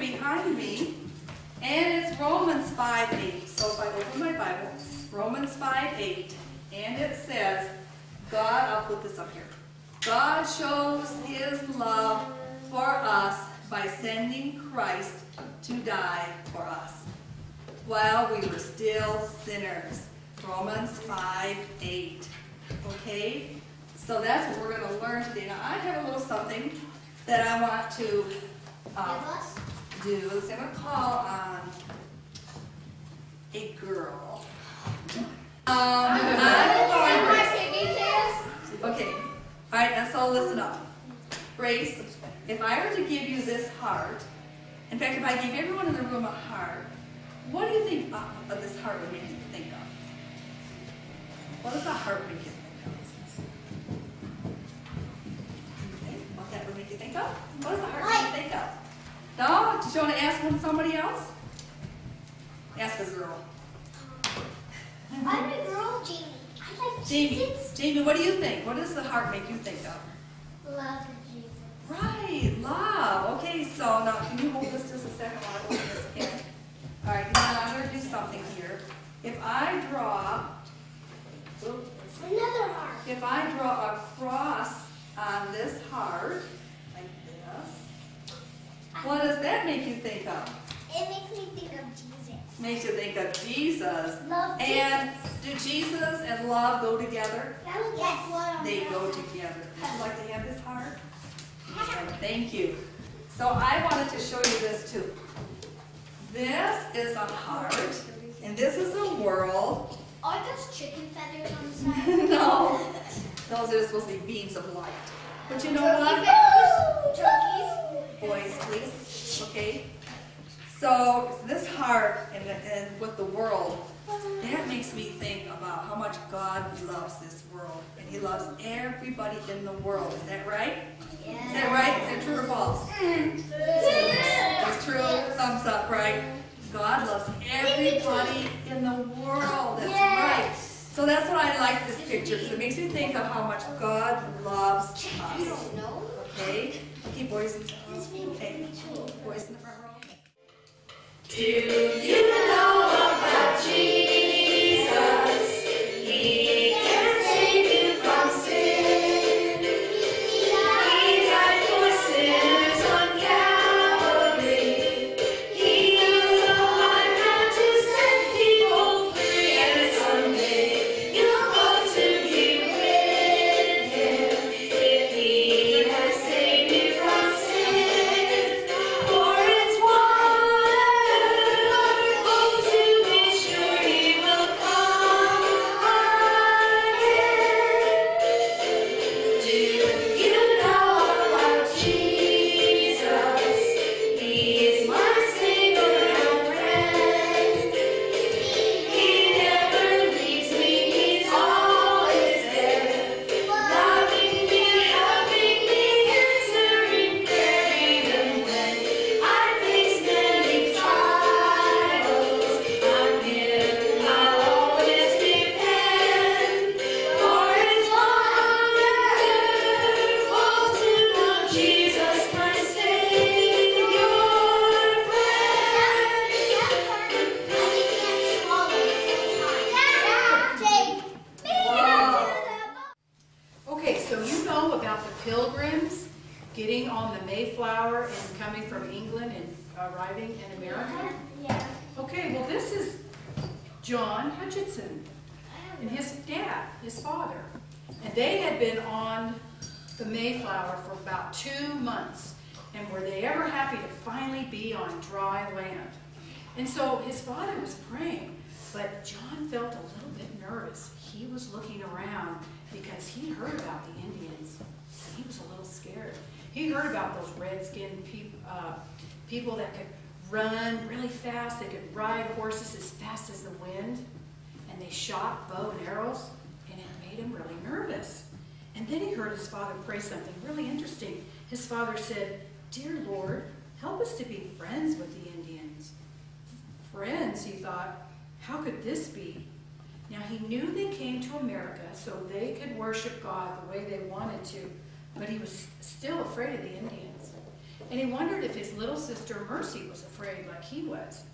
behind me, and it's Romans 5 8. So if I open my Bible, Romans 5 8, and it says, God, I'll put this up here. God shows his love for us by sending Christ to die for us while we were still sinners. Romans 5 8. Okay? So that's what we're going to learn today. Now, I have a little something that I want to uh, do. So I'm going to call on a girl. Um, I'm going Okay. All right, now so listen up. Grace, if I were to give you this heart, in fact, if I gave everyone in the room a heart, what do you think of, of this heart would make you think of? What does a heart make you think of? Okay, what that would make you think of? What does a heart make you think of? No? Did you want to ask one somebody else? Ask a girl. I'm a girl, Jamie. I like Jamie, Jesus. Jamie, what do you think? What does the heart make you think of? Love Jesus. Right, love. Okay, so now can you hold this just a second while I open this pen? All right, now I'm going to do something here. If I draw, Another heart. if I draw a cross on this heart, like this, what does that make you think of? It makes me think of Jesus. Makes you think of Jesus. Love Jesus. And do Jesus and love go together? Yes. They go together. Would you like to have this heart? Yeah, Thank you. So I wanted to show you this too. This is a heart, and this is a world. Are those chicken feathers on the side? no, those are supposed to be beams of light. But you know what? Turkeys? Boys, please. Okay. So this heart and, and with the world, that makes me think about how much God loves this world, and He loves everybody in the world. Is that right? Is that right? Is that true or false? It's true. Thumbs up, right? God loves everybody in the world. That's right. So that's what I like this picture because it makes me think of how much God loves You us. don't know? Okay? Okay. Boys in the front row. Do you know his dad, his father. And they had been on the Mayflower for about two months. And were they ever happy to finally be on dry land? And so his father was praying, but John felt a little bit nervous. He was looking around because he heard about the Indians. He was a little scared. He heard about those red-skinned peop, uh, people that could run really fast. They could ride horses as fast as the wind. And they shot bow and arrows, and it made him really nervous. And then he heard his father pray something really interesting. His father said, Dear Lord, help us to be friends with the Indians. Friends, he thought, how could this be? Now he knew they came to America so they could worship God the way they wanted to, but he was still afraid of the Indians. And he wondered if his little sister Mercy was afraid like he was.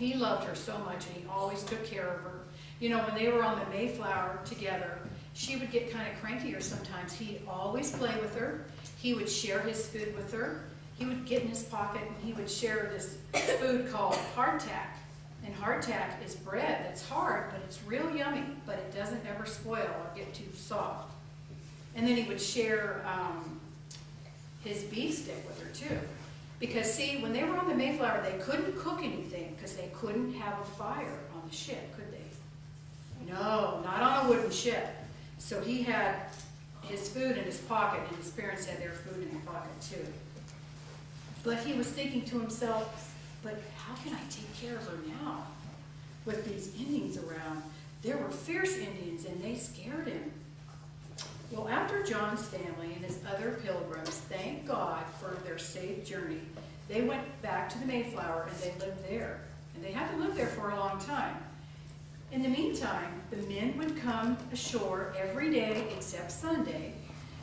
He loved her so much and he always took care of her. You know, when they were on the Mayflower together, she would get kind of cranky or sometimes. He'd always play with her. He would share his food with her. He would get in his pocket and he would share this food called hardtack. And hardtack is bread that's hard, but it's real yummy, but it doesn't ever spoil or get too soft. And then he would share um, his beef stick with her too. Because see, when they were on the Mayflower, they couldn't cook anything because they couldn't have a fire on the ship, could they? No, not on a wooden ship. So he had his food in his pocket, and his parents had their food in their pocket too. But he was thinking to himself, but how can I take care of her now? With these Indians around, there were fierce Indians and they scared him. Well, after John's family and his other pilgrims thanked God for their safe journey, they went back to the Mayflower and they lived there. And they had to live there for a long time. In the meantime, the men would come ashore every day except Sunday,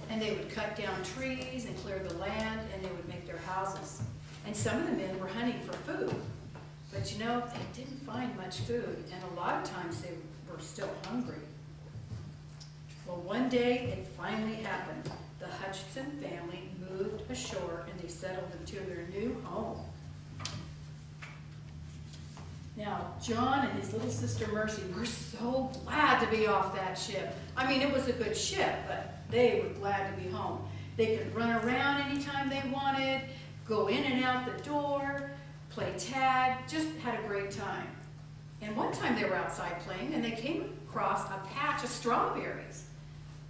and they would cut down trees and clear the land, and they would make their houses. And some of the men were hunting for food. But you know, they didn't find much food, and a lot of times they were still hungry. Well, one day it finally happened. The Hutchinson family moved ashore and they settled into their new home. Now, John and his little sister Mercy were so glad to be off that ship. I mean, it was a good ship, but they were glad to be home. They could run around anytime they wanted, go in and out the door, play tag, just had a great time. And one time they were outside playing and they came across a patch of strawberries.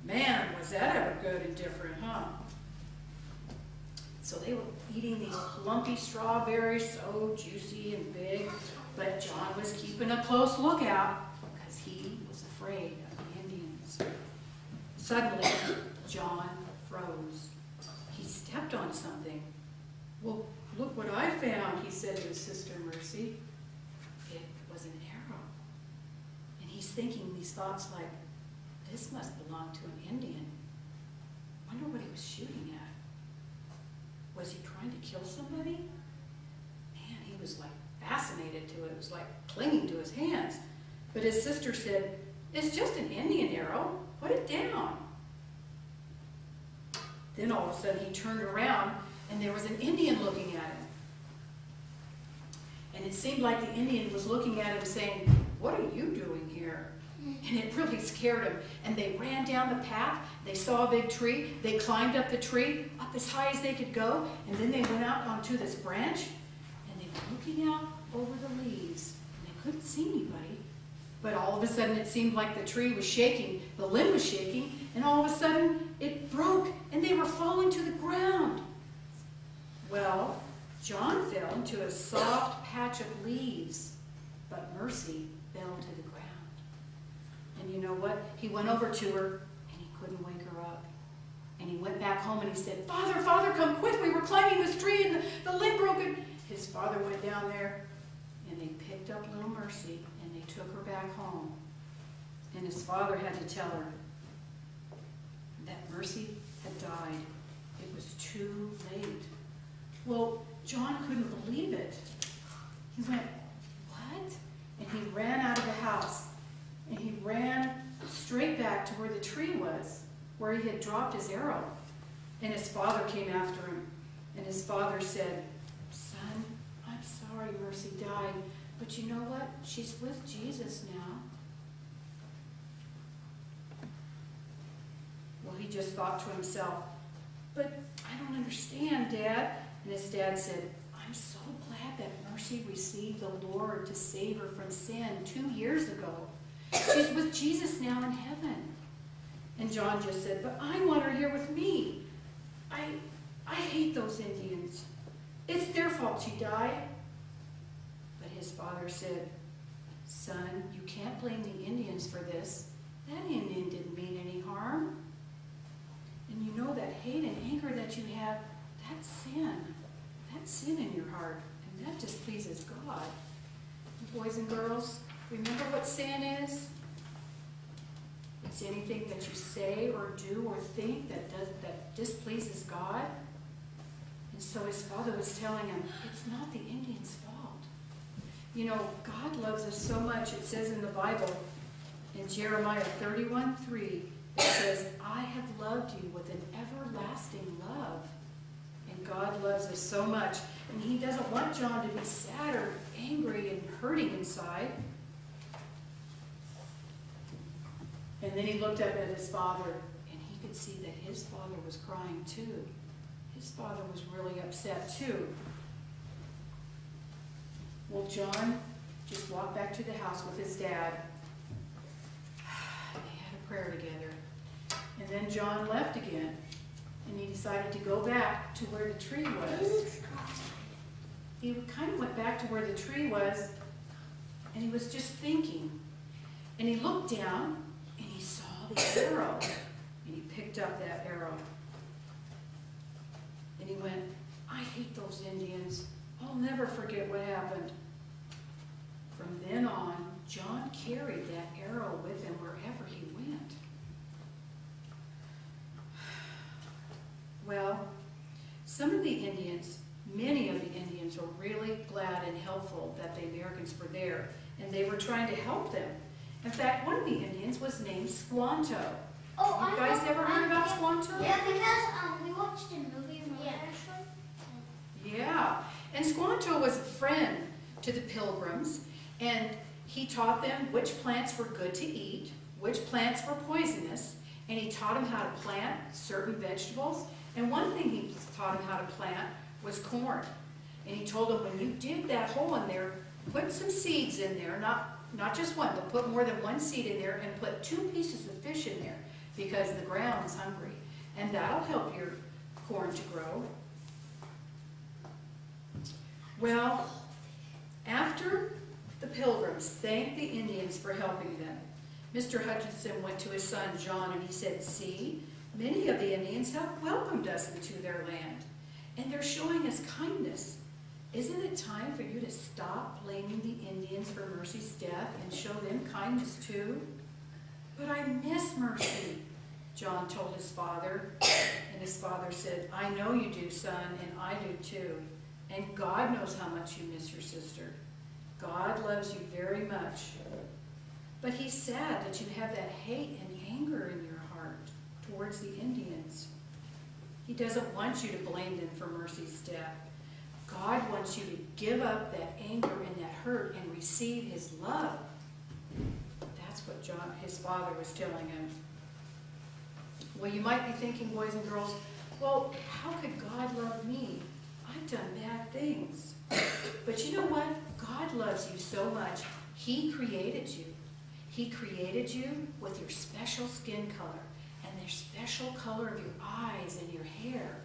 Man, was that ever good and different, huh? So they were eating these lumpy strawberries, so juicy and big, but John was keeping a close lookout because he was afraid of the Indians. Suddenly, John froze. He stepped on something. Well, look what I found, he said to his sister Mercy. It was an arrow. And he's thinking these thoughts like, this must belong to an Indian. Wonder what he was shooting at. Was he trying to kill somebody? Man, he was like fascinated to it. It was like clinging to his hands. But his sister said, it's just an Indian arrow. Put it down. Then all of a sudden he turned around and there was an Indian looking at him. And it seemed like the Indian was looking at him saying, what are you doing here? And it really scared him. And they ran down the path. They saw a big tree. They climbed up the tree, up as high as they could go. And then they went out onto this branch. And they were looking out over the leaves. And they couldn't see anybody. But all of a sudden it seemed like the tree was shaking. The limb was shaking. And all of a sudden it broke. And they were falling to the ground. Well, John fell into a soft patch of leaves. But Mercy fell to the ground. And you know what? He went over to her and he couldn't wake her up. And he went back home and he said, Father, Father, come quick. We were climbing this tree and the, the limb broke. His father went down there and they picked up little Mercy and they took her back home. And his father had to tell her that Mercy had died. It was too late. Well, John couldn't believe it. He went, what? And he ran out of the house and he ran straight back to where the tree was, where he had dropped his arrow. And his father came after him, and his father said, Son, sorry Mercy died, but you know what? She's with Jesus now. Well, he just thought to himself, but I don't understand, Dad. And his dad said, I'm so glad that Mercy received the Lord to save her from sin two years ago. She's with Jesus now in heaven. And John just said, but I want her here with me. I, I hate those Indians. It's their fault she died. But his father said, son, you can't blame the Indians for this. That Indian didn't mean any harm. And you know that hate and anger that you have, that's sin. That's sin in your heart. And that displeases God. Boys and girls, remember what sin is? It's anything that you say or do or think that does, that displeases God. And so his father was telling him, it's not the Indians' fault. You know, God loves us so much. It says in the Bible, in Jeremiah 31, 3, it says, I have loved you with an everlasting love. And God loves us so much. And he doesn't want John to be sad or angry and hurting inside. And then he looked up at his father, and he could see that his father was crying too. His father was really upset too. Well, John just walked back to the house with his dad. They had a prayer together. And then John left again, and he decided to go back to where the tree was. He kind of went back to where the tree was, and he was just thinking. And he looked down, and he saw the arrow, and he picked up that arrow. And he went, I hate those Indians. I'll never forget what happened. From then on, John carried that arrow with him wherever he went. Well, some of the Indians, many of the Indians were really glad and helpful that the Americans were there, and they were trying to help them. In fact, one of the Indians was named Squanto. Oh, You I guys know- ever heard about. Squanto? Yeah, because um, we watched a movie. That show? Yeah, and Squanto was a friend to the pilgrims, and he taught them which plants were good to eat, which plants were poisonous, and he taught them how to plant certain vegetables. And one thing he taught them how to plant was corn. And he told them, when you dig that hole in there, put some seeds in there, not, not just one, but put more than one seed in there, and put two pieces of fish in there, because the ground is hungry. And that'll help your corn to grow. Well, after the pilgrims thanked the Indians for helping them, Mr. Hutchinson went to his son John and he said, See, many of the Indians have welcomed us into their land, and they're showing us kindness. Isn't it time for you to stop blaming the Indians for Mercy's death and show them kindness too? But I miss Mercy, John told his father. And his father said, I know you do, son, and I do too. And God knows how much you miss your sister. God loves you very much. But he's sad that you have that hate and anger in your heart towards the Indians. He doesn't want you to blame them for Mercy's death. God wants you to give up that anger and that hurt and receive his love. That's what John, his father was telling him. Well, you might be thinking, boys and girls, well, how could God love me? I've done bad things. But you know what? God loves you so much. He created you. He created you with your special skin color and the special color of your eyes and your hair.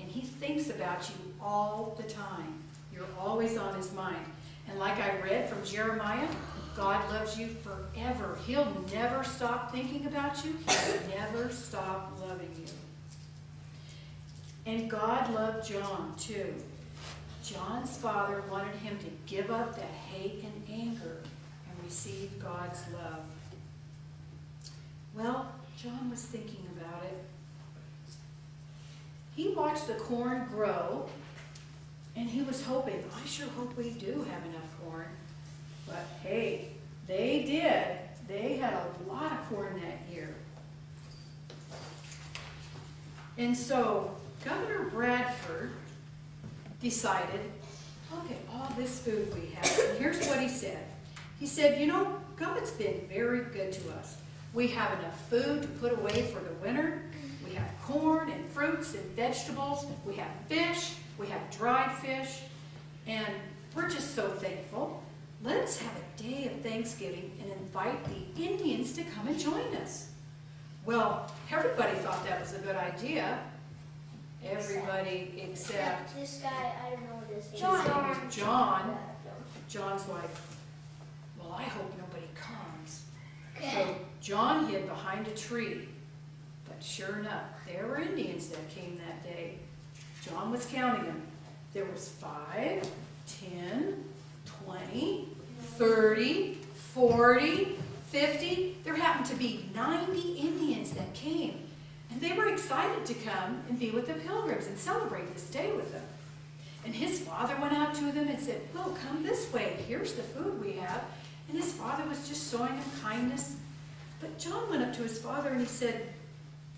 And he thinks about you all the time. You're always on his mind. And like I read from Jeremiah, God loves you forever. He'll never stop thinking about you. He'll never stop loving you. And God loved John too. John's father wanted him to give up that hate and anger and receive God's love. Well, John was thinking about it. He watched the corn grow, and he was hoping, I sure hope we do have enough corn. But hey, they did. They had a lot of corn that year. And so Governor Bradford decided, look at all this food we have. And here's what he said. He said, you know, God's been very good to us. We have enough food to put away for the winter. We have corn and fruits and vegetables. We have fish. We have dried fish. And we're just so thankful. Let's have a day of Thanksgiving and invite the Indians to come and join us. Well, everybody thought that was a good idea. Everybody except This guy, I don't know what his name John. is. His name John. John's like, well, I hope nobody comes. So John hid behind a tree. But sure enough, there were Indians that came that day. John was counting them. There was five, ten, twenty, thirty, forty, 50, there happened to be 90 Indians that came. And they were excited to come and be with the pilgrims and celebrate this day with them. And his father went out to them and said, Oh, come this way. Here's the food we have. And his father was just showing him kindness. But John went up to his father and he said,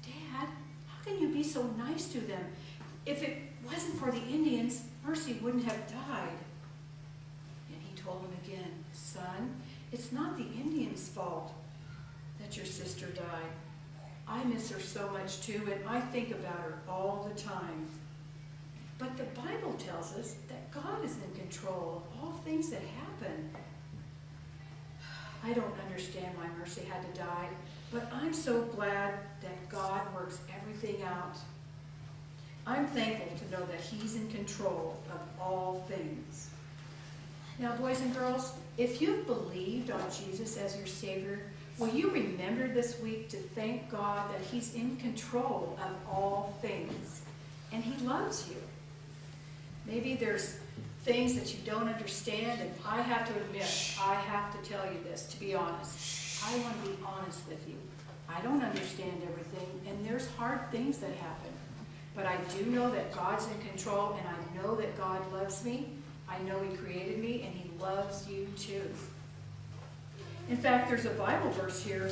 Dad, how can you be so nice to them? If it wasn't for the Indians, Mercy wouldn't have died. And he told him again, Son, it's not the Indians' fault that your sister died. I miss her so much too, and I think about her all the time. But the Bible tells us that God is in control of all things that happen. I don't understand why Mercy had to die, but I'm so glad that God works everything out. I'm thankful to know that He's in control of all things. Now, boys and girls, if you've believed on Jesus as your Savior, will you remember this week to thank God that He's in control of all things and He loves you? Maybe there's things that you don't understand, and I have to admit, I have to tell you this, to be honest. I want to be honest with you. I don't understand everything, and there's hard things that happen. But I do know that God's in control, and I know that God loves me. I know He created me, and He loves you too. In fact, there's a Bible verse here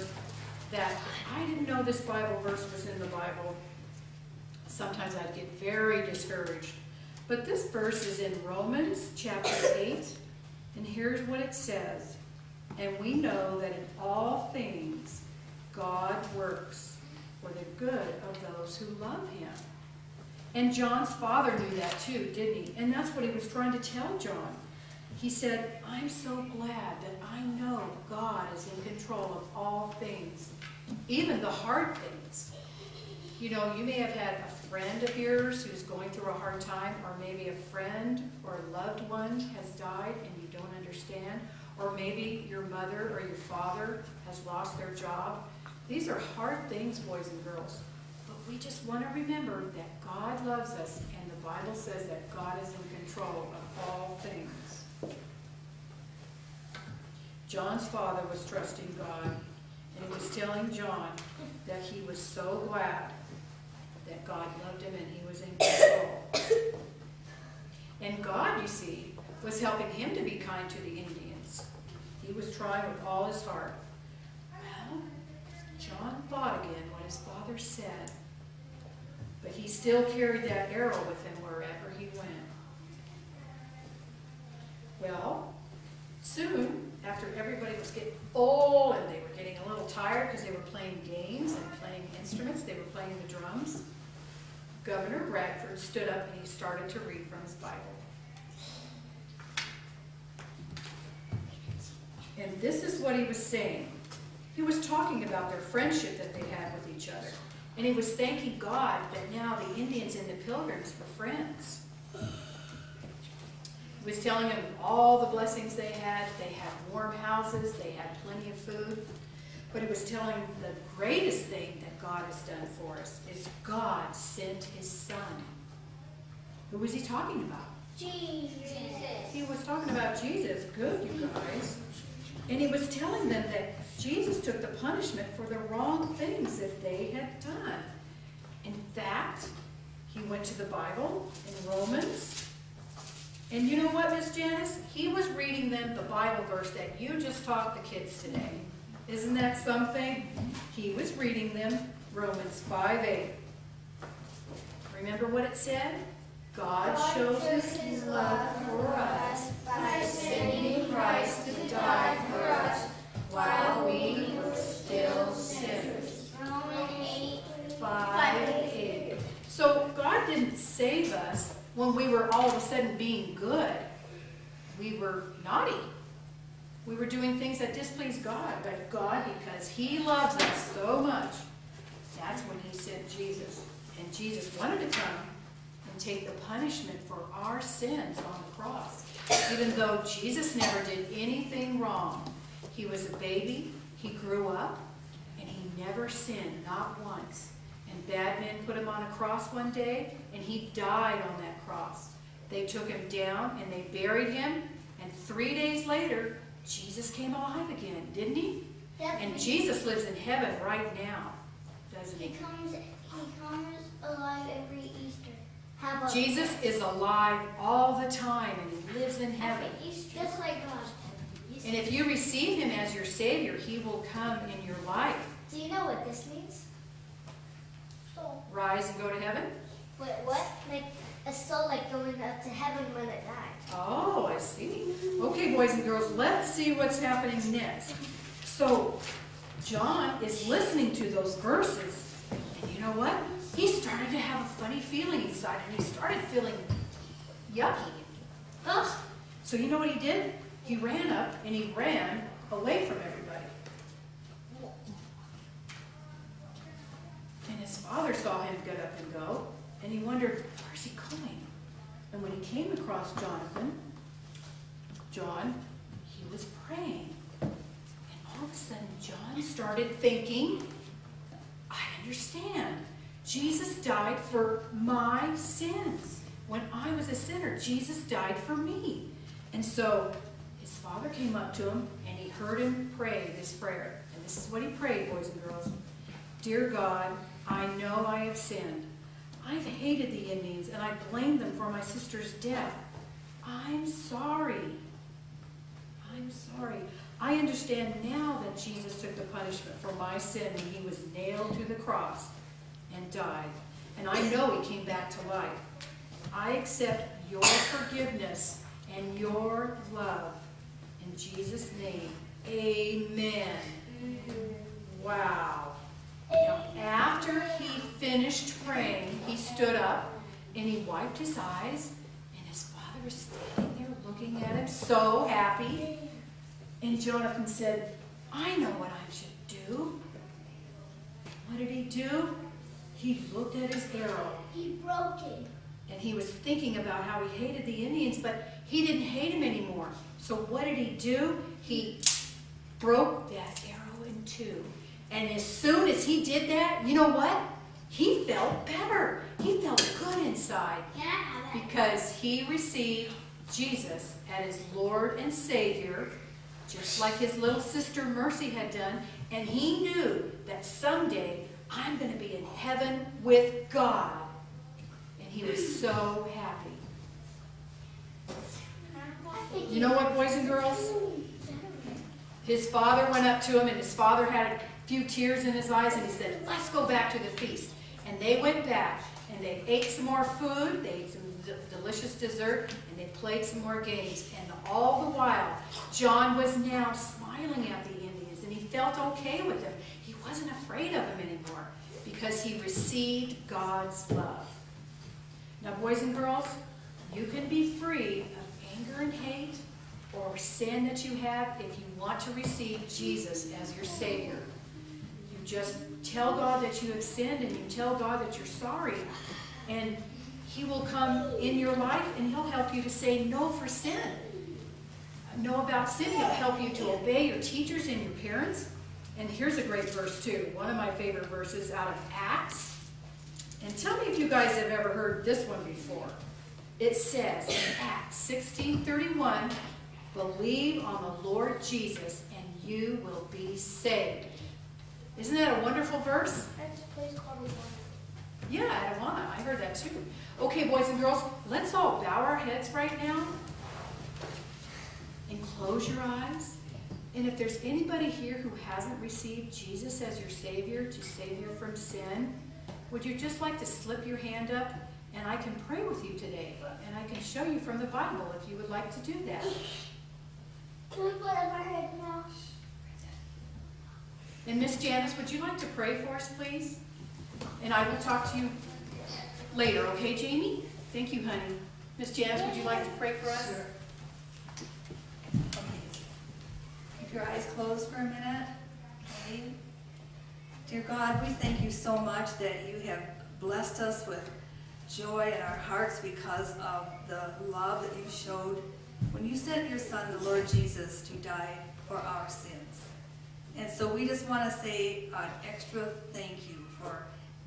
that I didn't know this Bible verse was in the Bible. Sometimes I'd get very discouraged. But this verse is in Romans chapter 8, and here's what it says. And we know that in all things God works for the good of those who love him. And John's father knew that too, didn't he? And that's what he was trying to tell John. He said, I'm so glad that I know God is in control of all things, even the hard things. You know, you may have had a friend of yours who's going through a hard time, or maybe a friend or a loved one has died and you don't understand, or maybe your mother or your father has lost their job. These are hard things, boys and girls. But we just want to remember that God loves us, and the Bible says that God is in control of all things. John's father was trusting God, and he was telling John that he was so glad that God loved him and he was in control. And God, you see, was helping him to be kind to the Indians. He was trying with all his heart. Well, John thought again what his father said, but he still carried that arrow with him wherever he went. Well, soon, after everybody was getting full and they were getting a little tired because they were playing games and playing instruments, they were playing the drums, Governor Bradford stood up and he started to read from his Bible. And this is what he was saying. He was talking about their friendship that they had with each other. And he was thanking God that now the Indians and the Pilgrims were friends. He was telling them all the blessings they had. They had warm houses, they had plenty of food. But he was telling the greatest thing that God has done for us is God sent his son. Who was he talking about? Jesus. He was talking about Jesus. Good, you guys. And he was telling them that Jesus took the punishment for the wrong things that they had done. In fact, he went to the Bible in Romans. And you know what, Miss Janice? He was reading them the Bible verse that you just taught the kids today. Isn't that something? He was reading them Romans 5 8. Remember what it said? God shows his love for us by sending Christ to die for us while we were still sinners. Romans 8. 5 8. So God didn't save us when we were all of a sudden being good. We were naughty. We were doing things that displeased God, but God, because He loves us so much, that's when He sent Jesus. And Jesus wanted to come and take the punishment for our sins on the cross. Even though Jesus never did anything wrong, He was a baby, He grew up, and He never sinned, not once. And bad men put Him on a cross one day, and He died on that cross. They took Him down and they buried Him, and three days later, Jesus came alive again, didn't he? And Jesus lives in heaven right now, doesn't He he? comes, he comes alive every Easter. How about Jesus is alive all the time and he lives in heaven. Easter? Just like God. And if you receive him as your Savior, he will come in your life. Do you know what this means? Rise and go to heaven? Wait, what? A soul like going up to heaven when it died. Oh, I see. Okay, boys and girls, let's see what's happening next. So, John is listening to those verses, and you know what? He started to have a funny feeling inside, and he started feeling yucky. Ugh. So you know what he did? He ran up and he ran away from everybody. And his father saw him get up and go, and he wondered, where's he going? And when he came across Jonathan, John, he was praying. And all of a sudden, John started thinking, I understand. Jesus died for my sins. When I was a sinner, Jesus died for me. And so his father came up to him and he heard him pray this prayer. And this is what he prayed, boys and girls. Dear God, I know I have sinned. I've hated the Indians and I blame them for my sister's death. I'm sorry. I'm sorry. I understand now that Jesus took the punishment for my sin when he was nailed to the cross and died. And I know he came back to life. I accept your forgiveness and your love. In Jesus' name, amen. Wow. Now, after he finished praying, he stood up and he wiped his eyes, and his father was standing there looking at him, so happy. And Jonathan said, I know what I should do. What did he do? He looked at his arrow He broke it. and he was thinking about how he hated the Indians, but he didn't hate them anymore. So what did he do? He broke that arrow in two. And as soon as he did that, you know what? He felt better. He felt good inside Can I have it? because he received Jesus as his Lord and Savior, just like his little sister Mercy had done. And he knew that someday I'm going to be in heaven with God. And he was so happy. You know what, boys and girls? His father went up to him, and his father had a few tears in his eyes, and he said, Let's go back to the feast. And they went back, and they ate some more food, they ate some delicious dessert, and they played some more games. And all the while, John was now smiling at the Indians, and he felt okay with them. He wasn't afraid of them anymore because he received God's love. Now, boys and girls, you can be free of anger and hate or sin that you have if you want to receive Jesus as your Savior. Just tell God that you have sinned and you tell God that you're sorry. And He will come in your life and He'll help you to say no for sin. Know about sin. He'll help you to obey your teachers and your parents. And here's a great verse, too. One of my favorite verses out of Acts. And tell me if you guys have ever heard this one before. It says in Acts 16:31, believe on the Lord Jesus and you will be saved. Isn't that a wonderful verse? That's a place called. Yeah, I heard that too. Okay, boys and girls, let's all bow our heads right now and close your eyes. And if there's anybody here who hasn't received Jesus as your Savior to save you from sin, would you just like to slip your hand up and I can pray with you today? And I can show you from the Bible if you would like to do that. Can we put up our head now? And Miss Janice, would you like to pray for us, please? And I will talk to you later, okay, Jamie? Thank you, honey. Miss Janice, would you like to pray for us? Sure. Okay. Keep your eyes closed for a minute. Okay. Dear God, we thank you so much that you have blessed us with joy in our hearts because of the love that you showed when you sent your son, the Lord Jesus, to die for our sins. And so we just want to say an extra thank you for,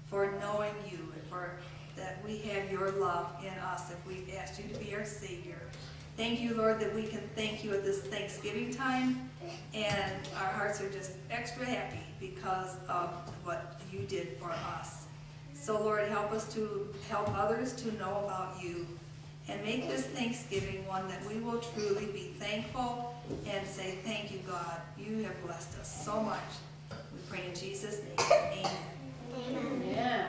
for knowing you and for that we have your love in us if we've asked you to be our Savior. Thank you, Lord, that we can thank you at this Thanksgiving time And our hearts are just extra happy because of what you did for us. So Lord, help us to help others to know about you. And make this Thanksgiving one that we will truly be thankful and say, thank you, God. You have blessed us so much. We pray in Jesus' name. Amen. Amen. Yeah.